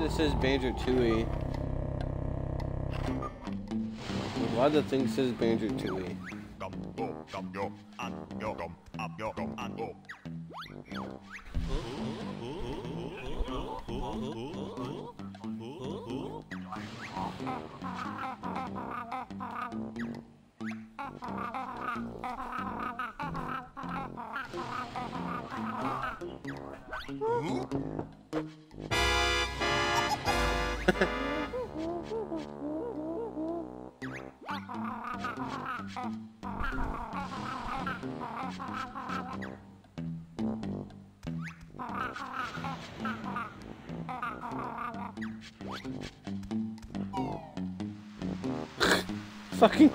Why this says Banjo Tooie? Why the thing says Banjo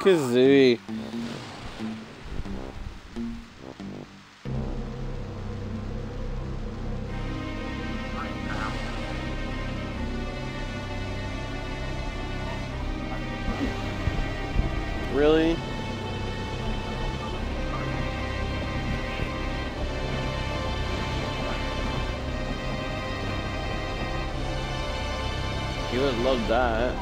Kazooie. Really? He would love that.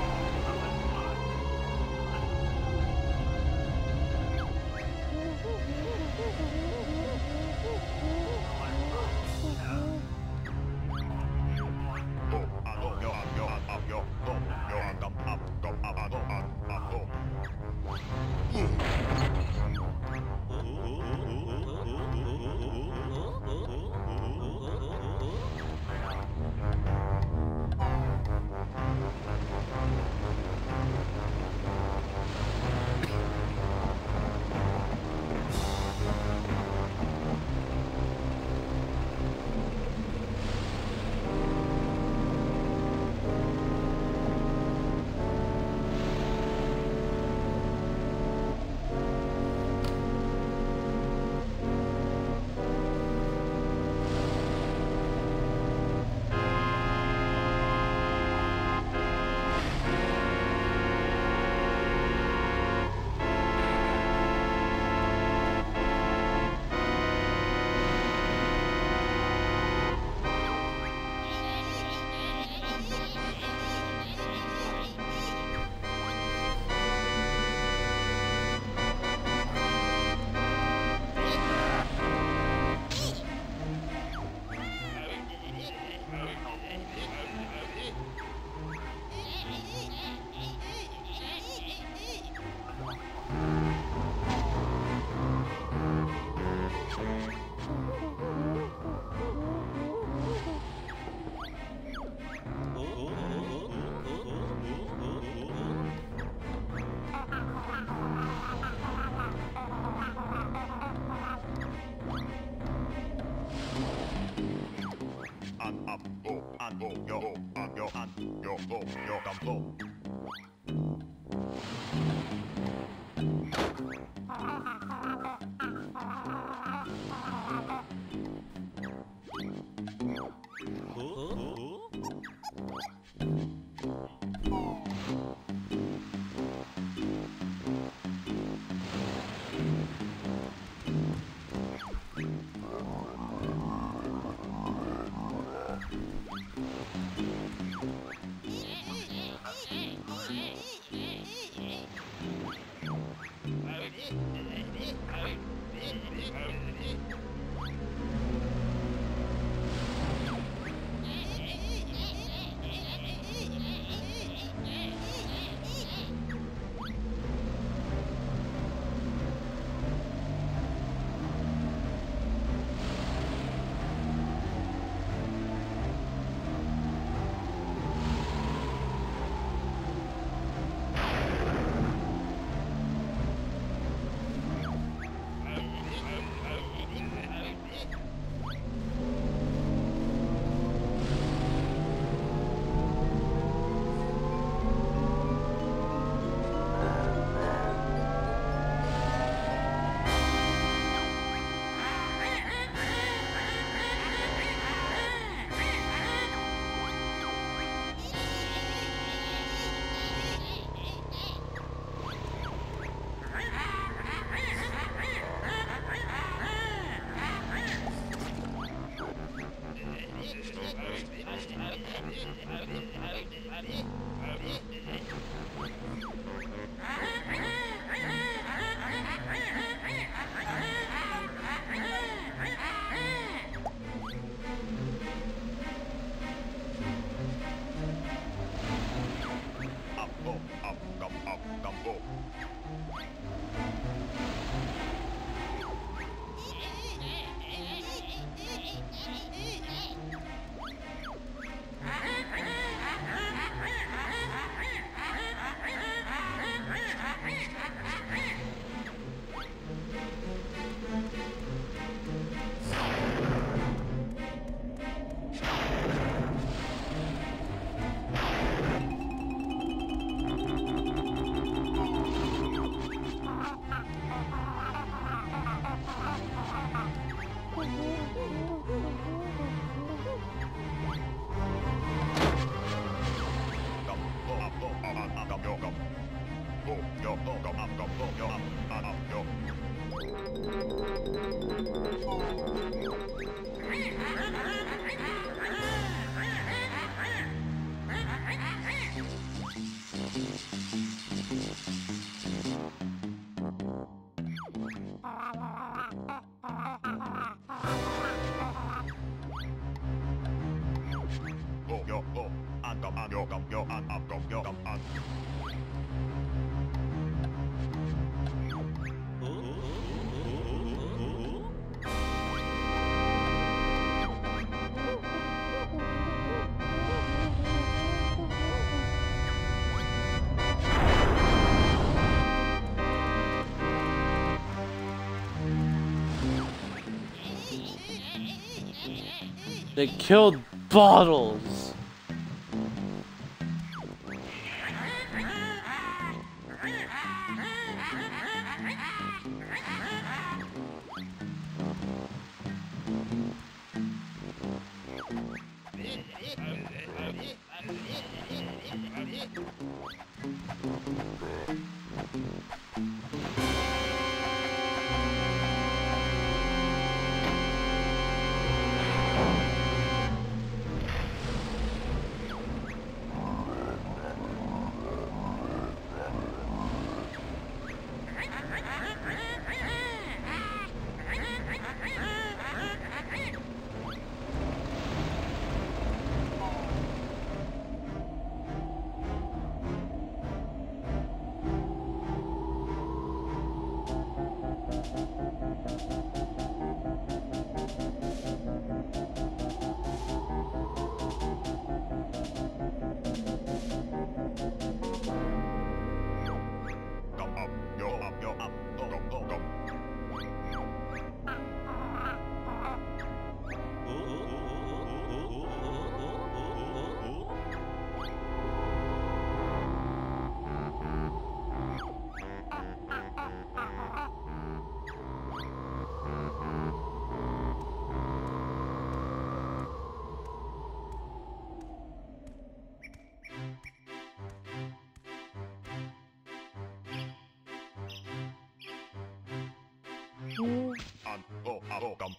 They killed bottles.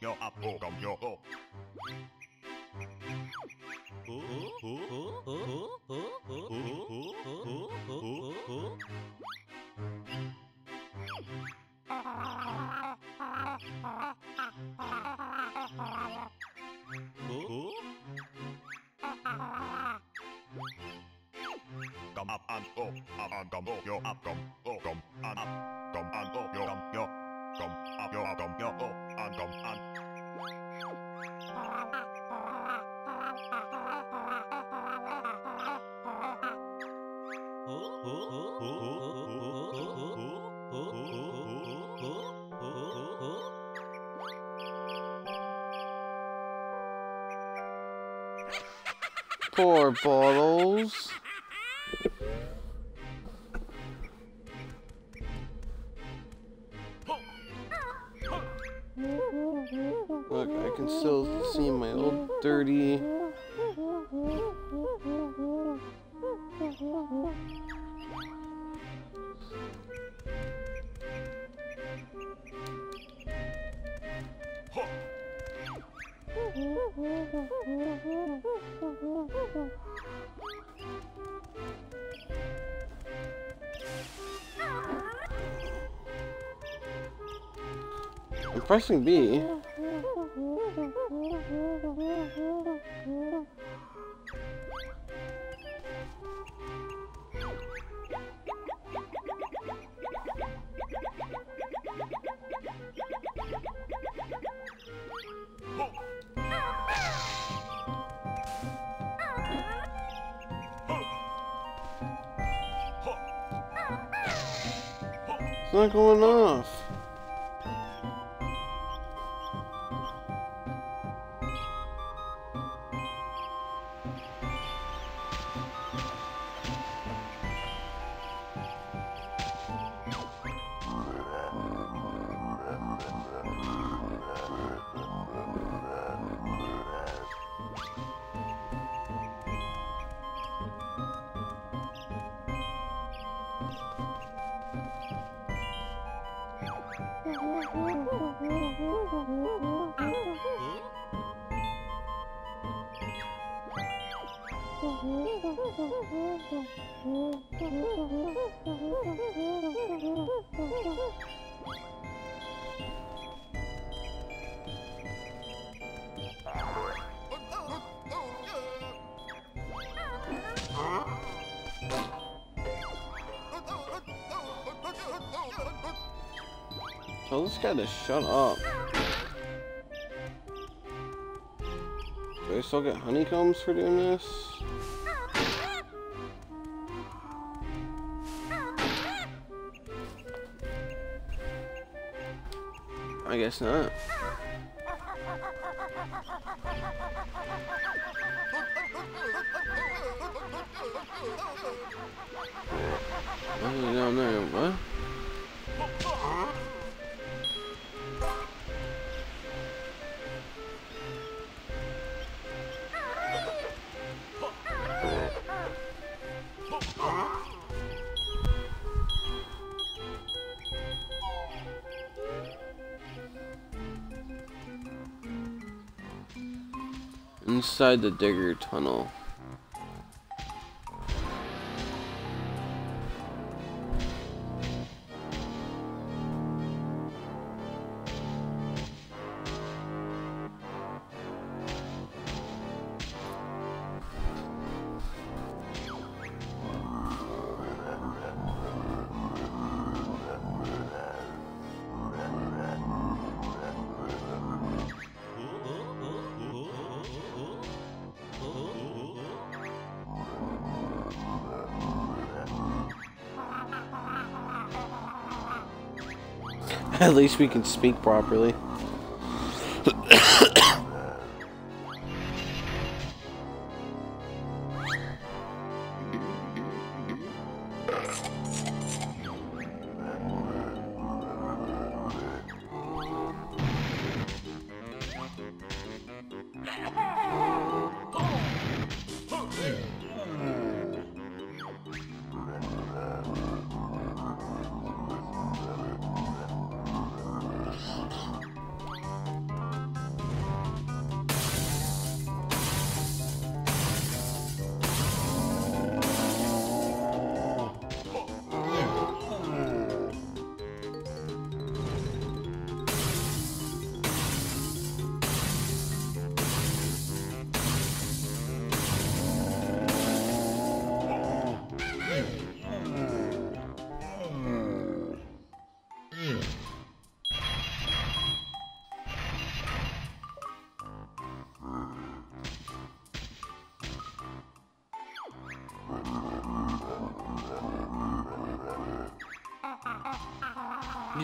yo up ho gong yo ho Come up and up, up and come up, yo up, come, oh come, and up. Poor bottles. I'm pressing B. to shut up. Do I still get honeycombs for doing this? I guess not. Oh, down there, what? Inside the digger tunnel. At least we can speak properly.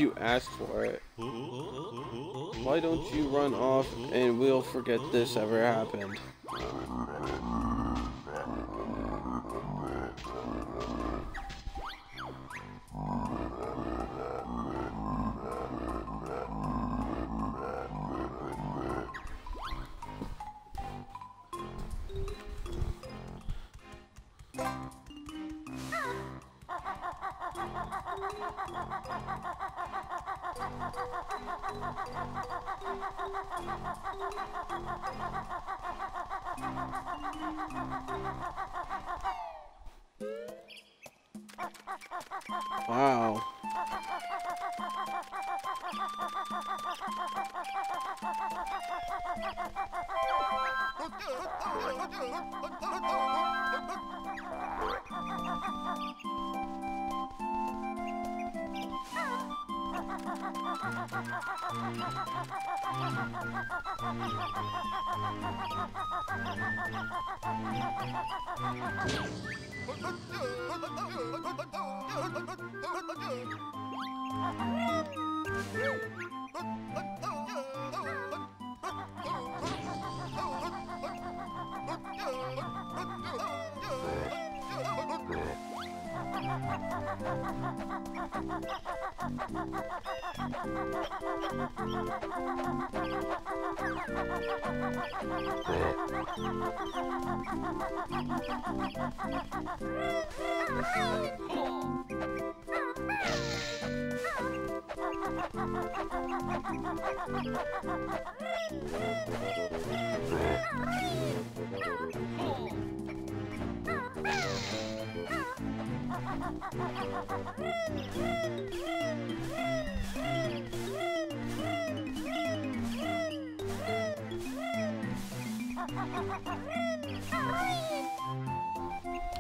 You asked for it. Why don't you run off and we'll forget this ever happened?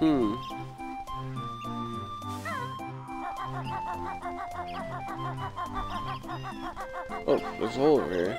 Hmm. Oh, there's a hole over here.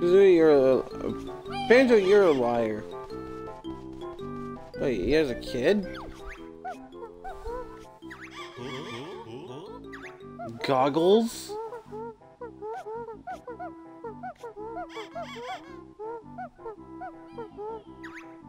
You're a, Banjo, you're a liar. Wait, he has a kid? Goggles?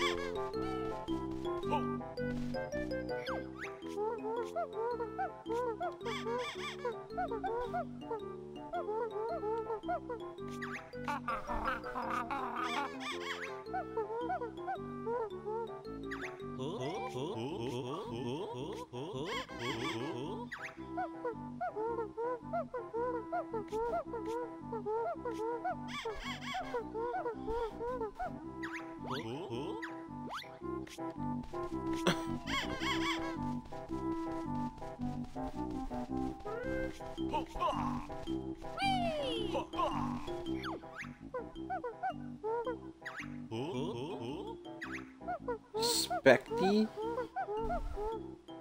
Oh! Oh, oh, oh. Speccy?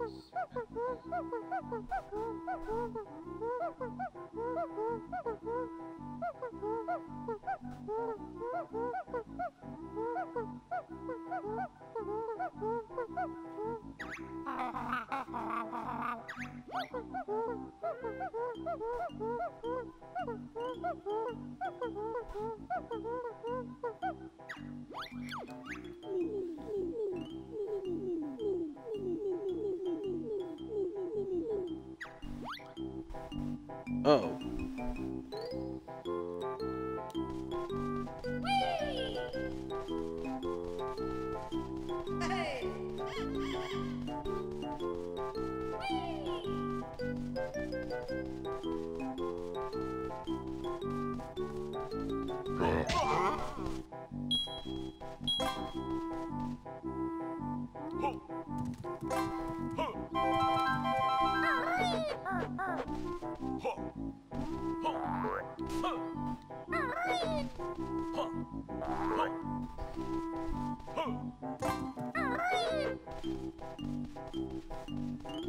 Mmm. Oh. Thank you.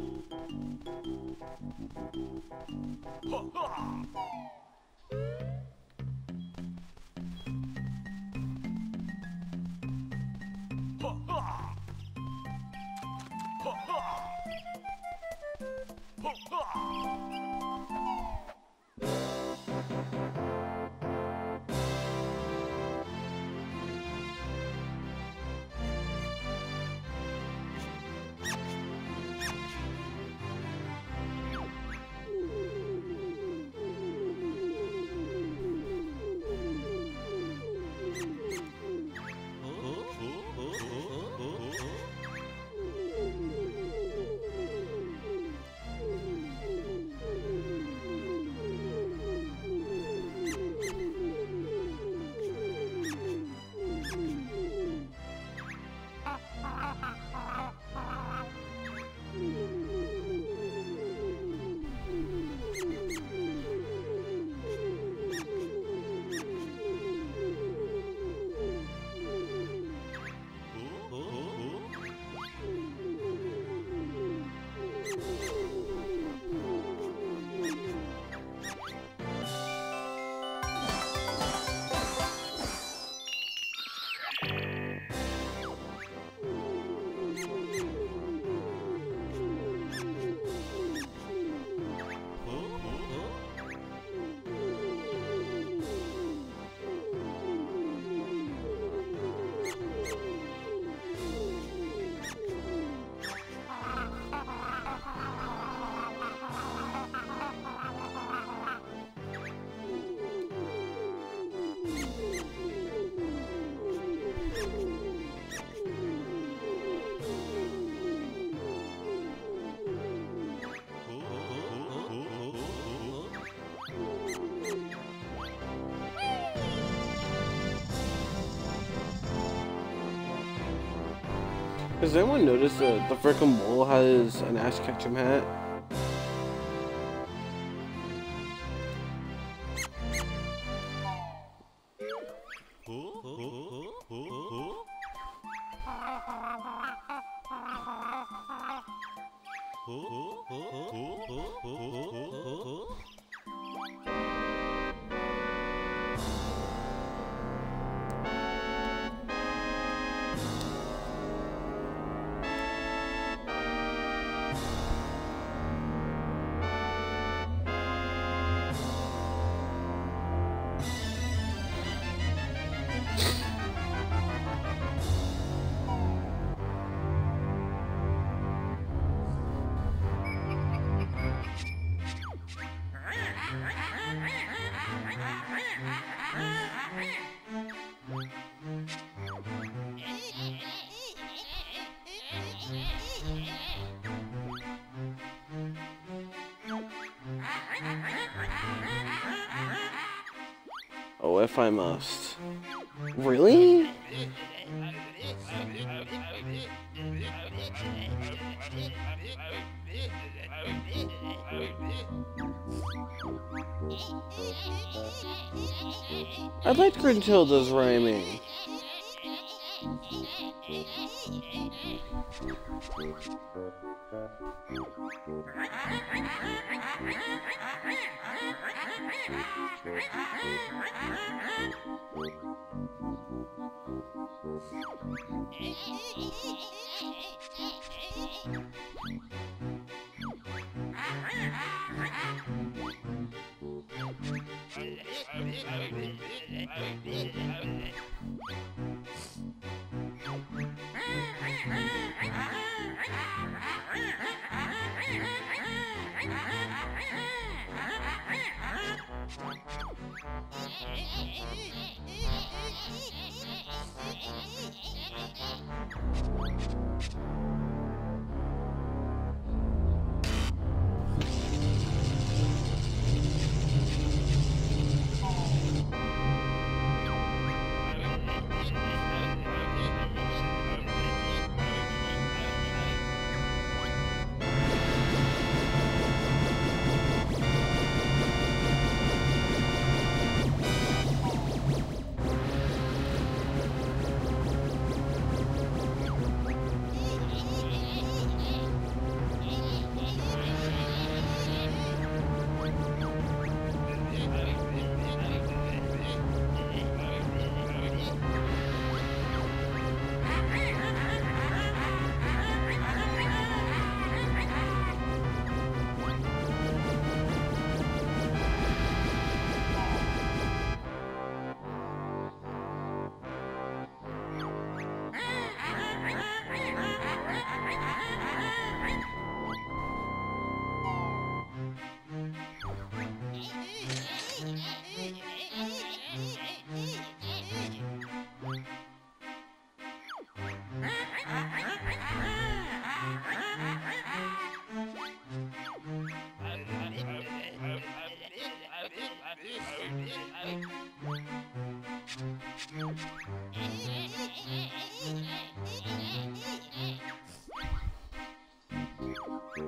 Has anyone noticed that the frickin' mole has an Ash Ketchum hat? I liked Gruntilda's rhyming.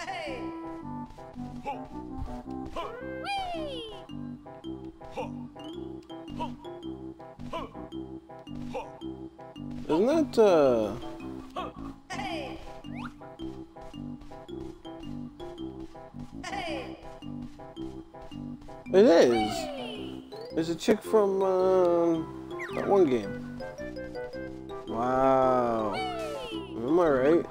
Hey! Whee! Isn't that, uh... It is! There's a chick from, uh, that one game. Wow. Am I right?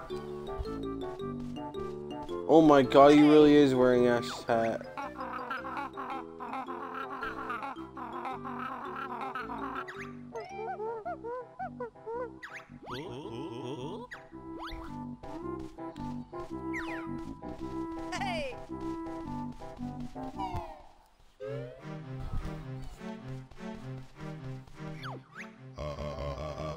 Oh my god, he really is wearing a hat. Hey. Uh,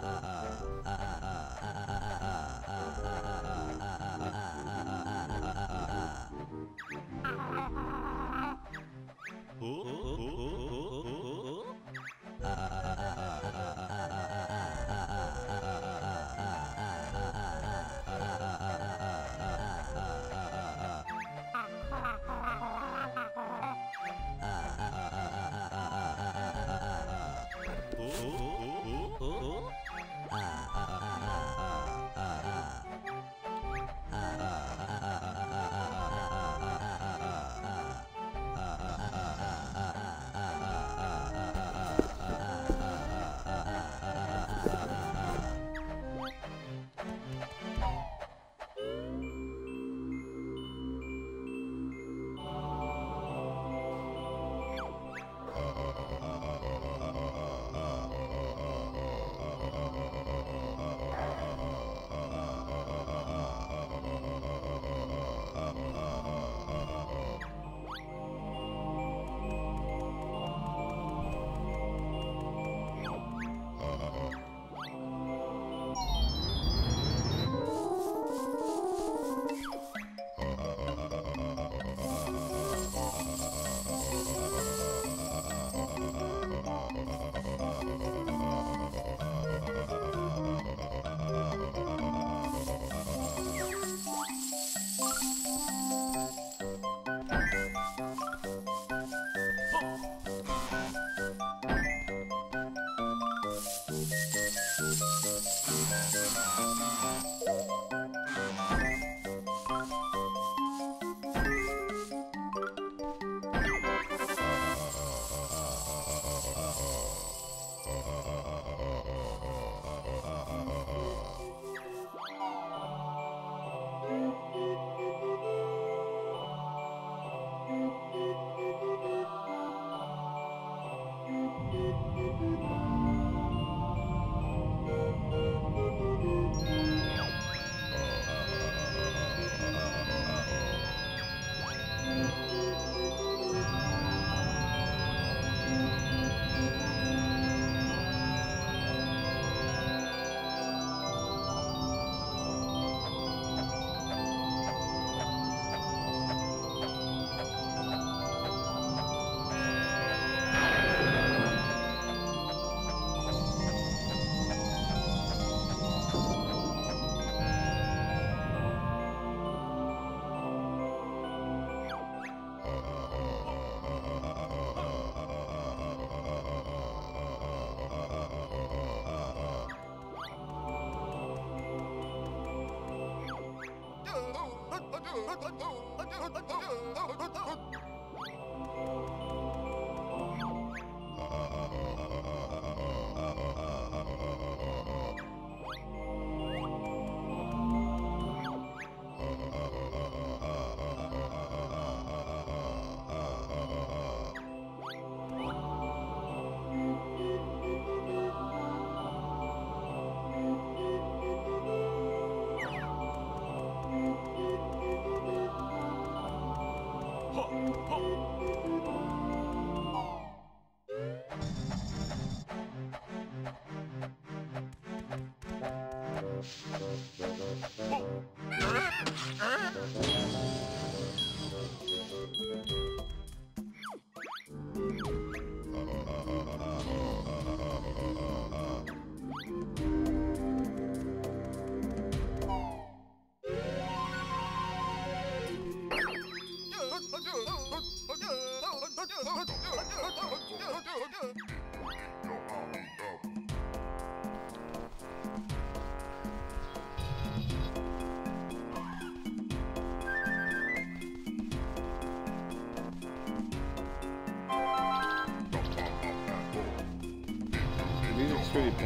no, no, no.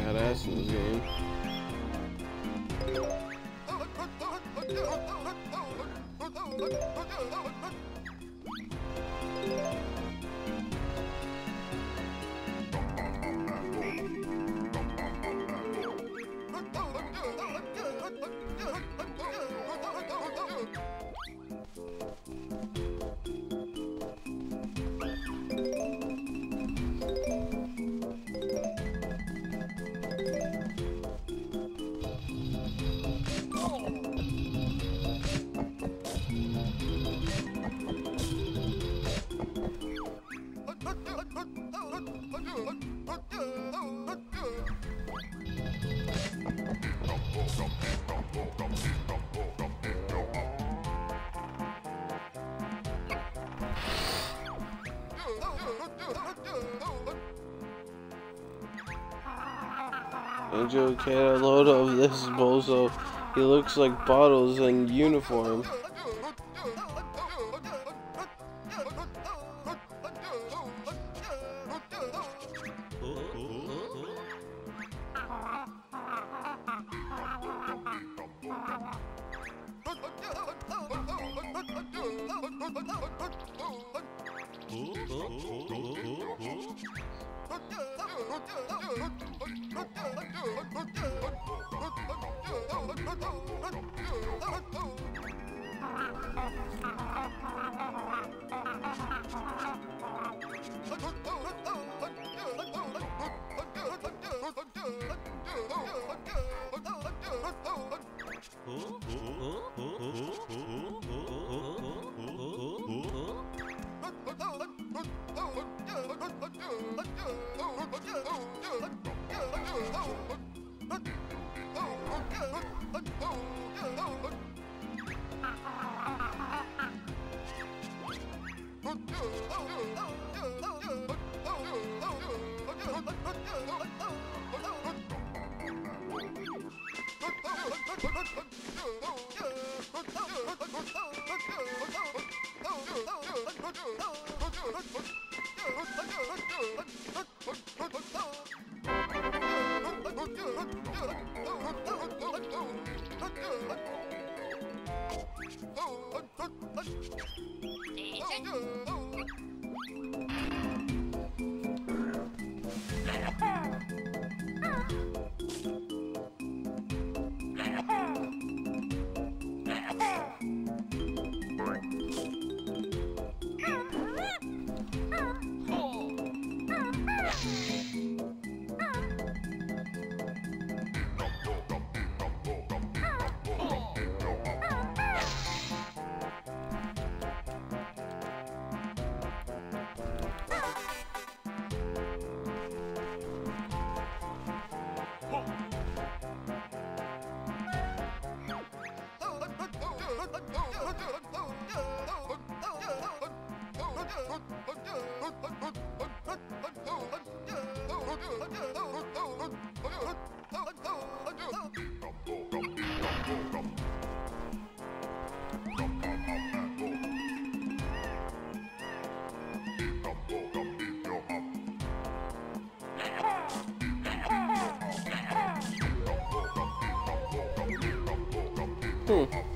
Caralho, sozinho. Get a load of this bozo. He looks like bottles in uniform. Oh, Oh, Hmm.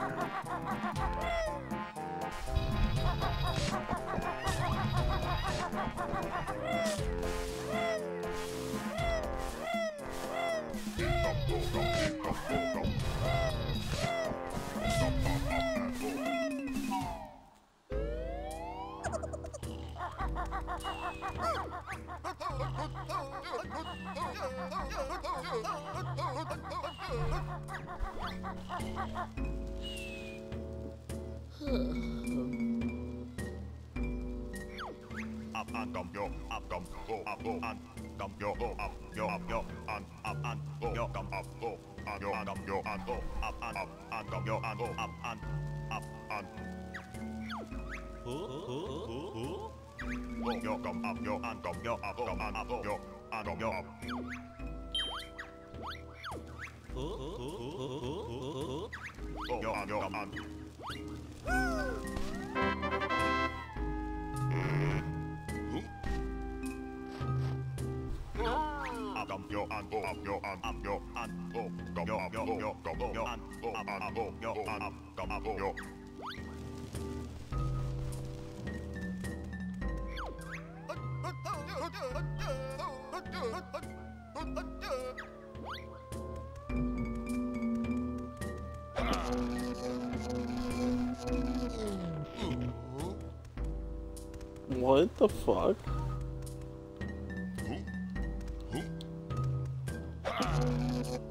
Ha ha ha! Go up go and gum yo go up yo up yo and up and go yo gum up go and yo and gum yo and go up and up and gum yo and go up and up and go yo gum up yo and gum yo up gum and up yo and gum yo up go yo and yo and up gum yo and go up yo and up yo and go gum yo up yo yo gum go yo and go up and go yo and up gum up What the fuck? Ah!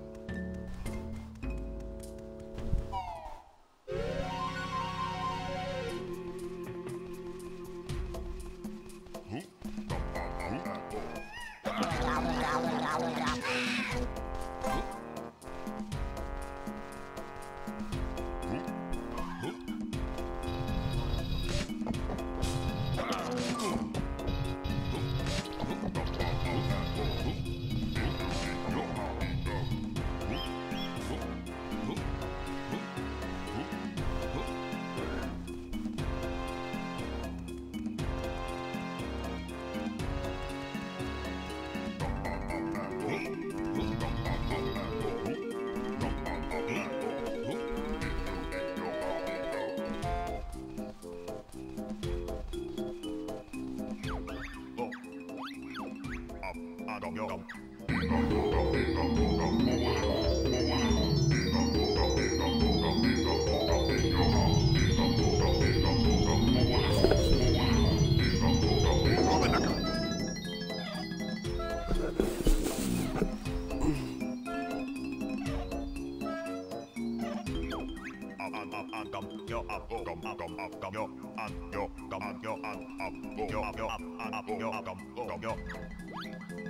Welcome, go, go.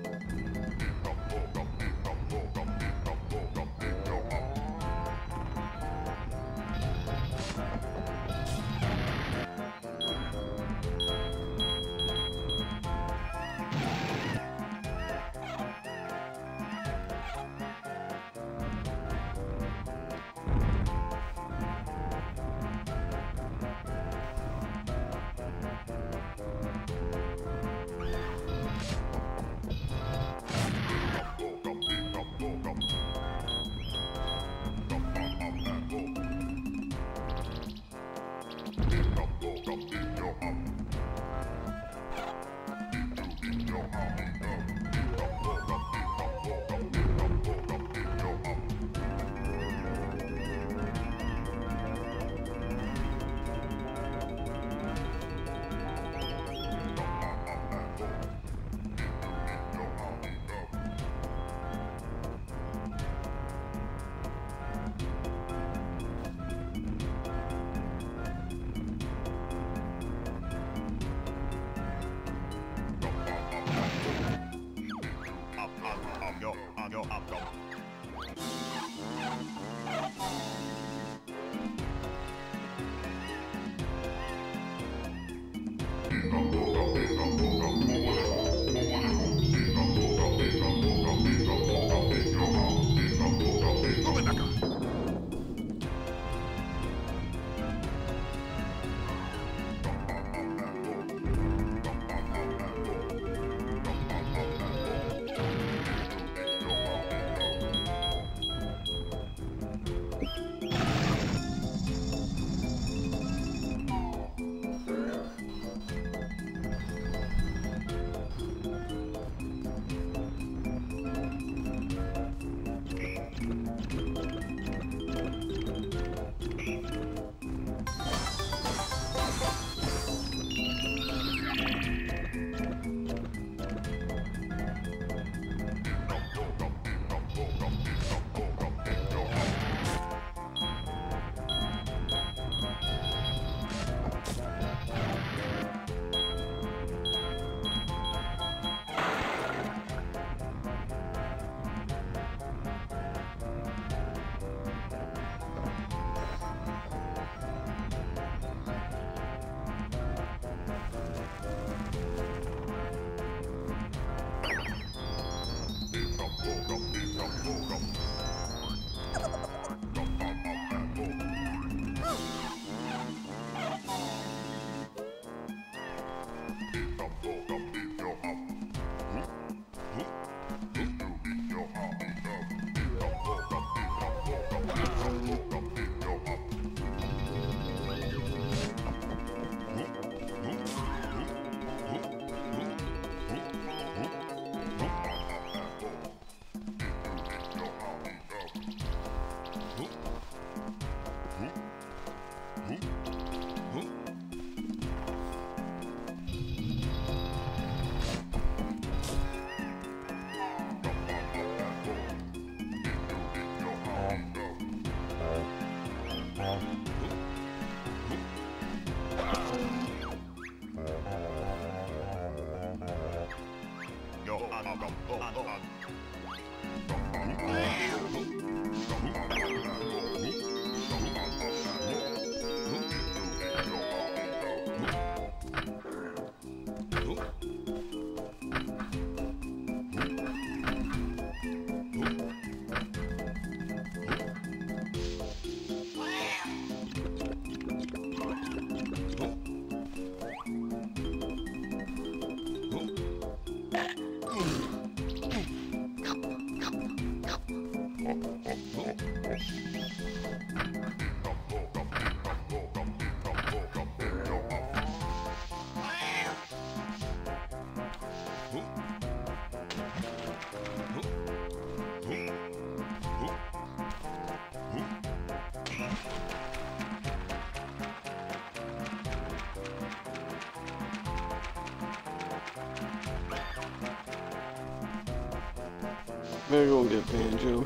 Maybe we won't get banjo.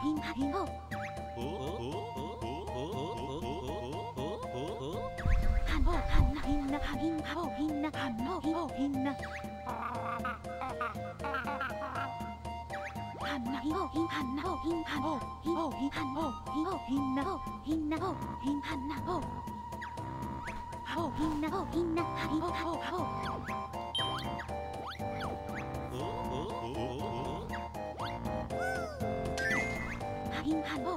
ひんなおひんなおひほはお I'm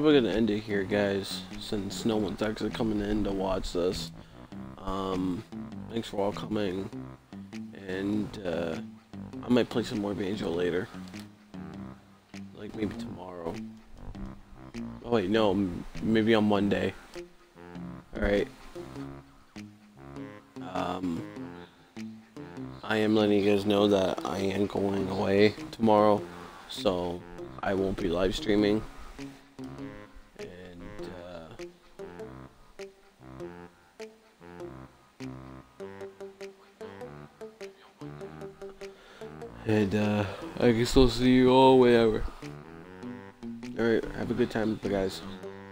probably gonna end it here, guys, since no one's actually coming in to watch this. Um, thanks for all coming, and uh, I might play some more Banjo later, like maybe tomorrow. Oh wait, no, maybe on Monday. All right. Um, I am letting you guys know that I am going away tomorrow, so I won't be live streaming. I can still see you all whenever. All right, have a good time, guys.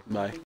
Bye.